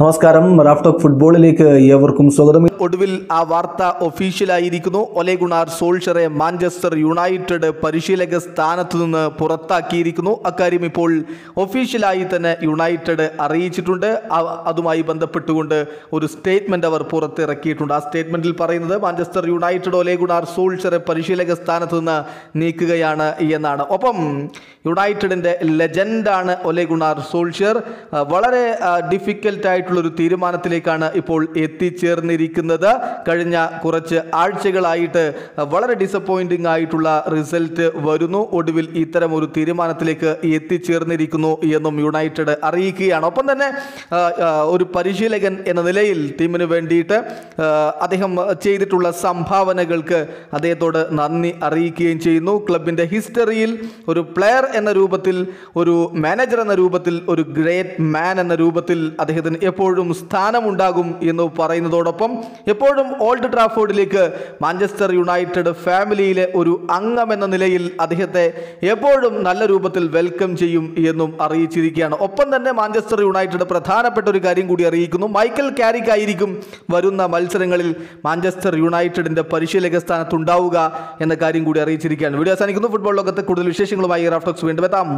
നമസ്കാരം. റാഫ്ടോക്ക് ഫുട്ബോളിലേക്ക് ഏവർക്കും സ്വാഗതം. ഒടുവിൽ ആ വാർത്ത ഒഫീഷ്യലായിരിക്കുന്നു. ഒലെ ഗുണാർ സോൾഷറെ മാഞ്ചസ്റ്റർ യുണൈറ്റഡ് പരിശീലക സ്ഥാനത്തു നിന്ന് പുറത്താക്കിയിരിക്കുന്നു. അക്കാര്യം ഇപ്പോൾ ഒഫീഷ്യലായി തന്നെ യുണൈറ്റഡ് അറിയിച്ചിട്ടുണ്ട്. അതുമായി ബന്ധപ്പെട്ടുകൊണ്ട് ഒരു സ്റ്റേറ്റ്മെന്റ് അവർ പുറത്തിറക്കിയിട്ടുണ്ട്. ആ സ്റ്റേറ്റ്മെന്റിൽ പറയുന്നത് മാഞ്ചസ്റ്റർ യുണൈറ്റഡ് ഒലെ ഗുണാർ സോൾഷറെ പരിശീലക സ്ഥാനത്ത് നിന്ന് നീക്കുകയാണ് എന്നാണ്. ഒപ്പം യുണൈറ്റഡിന്റെ ലെജൻഡാണ് ഒലെ ഗുണാർ സോൾഷ്യർ. വളരെ ഡിഫിക്കൽട്ട് ആയിട്ടുള്ള ഒരു തീരുമാനത്തിലേക്കാണ് ഇപ്പോൾ എത്തിച്ചേർന്നിരിക്കുന്നത്. കഴിഞ്ഞ കുറച്ച് ആഴ്ചകളായിട്ട് വളരെ ഡിസപ്പോയിന്റിംഗ് ആയിട്ടുള്ള റിസൾട്ട് വരുന്നു. ഒടുവിൽ ഇത്തരം ഒരു തീരുമാനത്തിലേക്ക് എത്തിച്ചേർന്നിരിക്കുന്നു എന്നും യുണൈറ്റഡ് അറിയിക്കുകയാണ്. ഒപ്പം തന്നെ ഒരു പരിശീലകൻ എന്ന നിലയിൽ ടീമിന് വേണ്ടിയിട്ട് അദ്ദേഹം ചെയ്തിട്ടുള്ള സംഭാവനകൾക്ക് അദ്ദേഹത്തോട് നന്ദി അറിയിക്കുകയും ചെയ്യുന്നു. ക്ലബിന്റെ ഹിസ്റ്ററിയിൽ ഒരു പ്ലെയർ എന്ന രൂപത്തിൽ ഒരു മാനേജർ എന്ന രൂപത്തിൽ ഒരു ഗ്രേറ്റ് മാൻ എന്ന രൂപത്തിൽ അദ്ദേഹത്തിന് എപ്പോഴും സ്ഥാനമുണ്ടാകും എന്ന് പറയുന്നതോടൊപ്പം എപ്പോഴും ഓൾഡ് ട്രാഫോർഡിലേക്ക് മാഞ്ചസ്റ്റർ യുണൈറ്റഡ് ഫാമിലിയിലെ ഒരു അംഗം എന്ന നിലയിൽ അദ്ദേഹത്തെ എപ്പോഴും നല്ല രൂപത്തിൽ വെൽക്കം ചെയ്യും എന്നും അറിയിച്ചിരിക്കുകയാണ്. ഒപ്പം തന്നെ മാഞ്ചസ്റ്റർ യുണൈറ്റഡ് പ്രധാനപ്പെട്ട ഒരു കാര്യം കൂടി അറിയിക്കുന്നു. മൈക്കൽ കാരിക് ആയിരിക്കും വരുന്ന മത്സരങ്ങളിൽ മാഞ്ചസ്റ്റർ യുണൈറ്റഡിന്റെ പരിശീലക സ്ഥാനത്തുണ്ടാവുക എന്ന കാര്യം കൂടി അറിയിച്ചിരിക്കുകയാണ്. വീഡിയോ അവസാനിക്കുന്നു. ഫുട്ബോൾ ലോകത്തെ കൂടുതൽ വിശേഷങ്ങളുമായി റാഫ്റ്റോക്സ് വീണ്ടും എത്താം